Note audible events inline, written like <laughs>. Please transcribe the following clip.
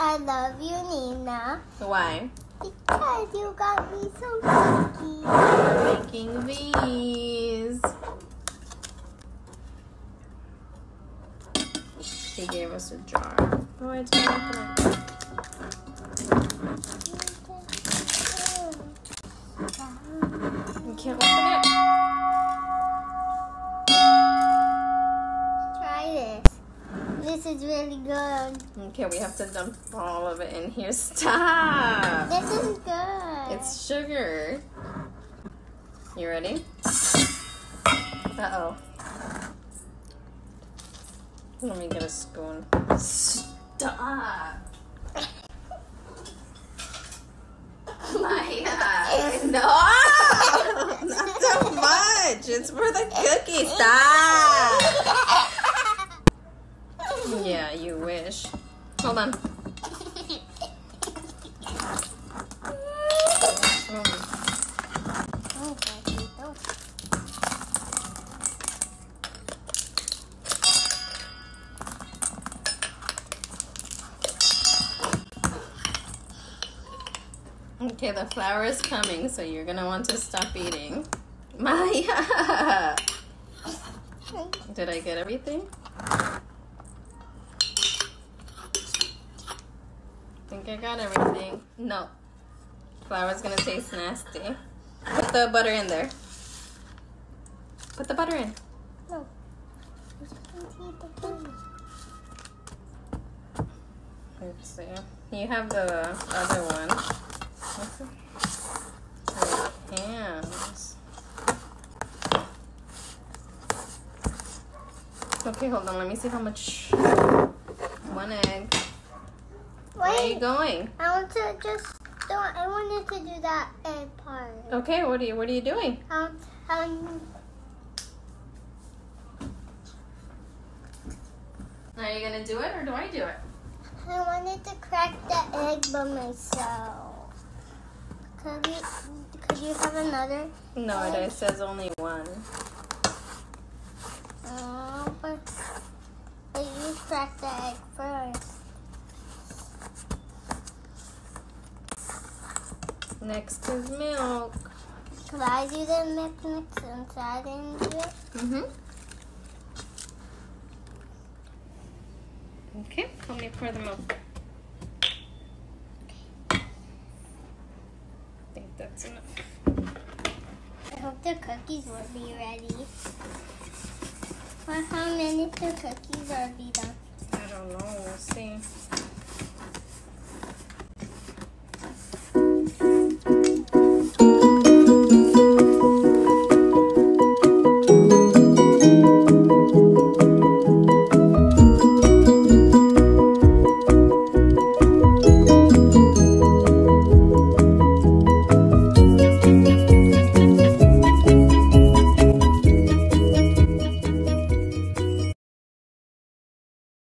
I love you, Nina. Why? Because you got me some cookies. We're making these. She gave us a jar. Oh, I didn't open it. You can't open it? Try this. This is really good. Okay, we have to dump all of it in here. Stop! This is good. It's sugar. You ready? Uh oh. Let me get a spoon. Stop! Mya! No! <laughs> Not so much! It's for the cookie. Stop! You wish. Hold on. Okay, the flour is coming, so you're gonna want to stop eating. Mya! <laughs> Did I get everything? Think I got everything. No. Flour's gonna taste nasty. Put the butter in there. Put the butter in. No. Just can't eat the cookies. Let's see. You have the other one. Hands. Okay, hold on. Let me see how much. One egg. Where are you going? I want to just don't. I wanted to do that egg part. Okay, what are you what are you doing? Um, um, Are you gonna do it or do I do it? I wanted to crack the egg by myself. Could you, could you have another? No, it it says only one. Oh, but, but you crack the egg first. Next is milk. Could I do the mix mix inside and do it? Mm-hmm. Okay, let me pour the milk. I think that's enough. I hope the cookies will be ready. For how many the cookies are be done? I don't know. We'll see.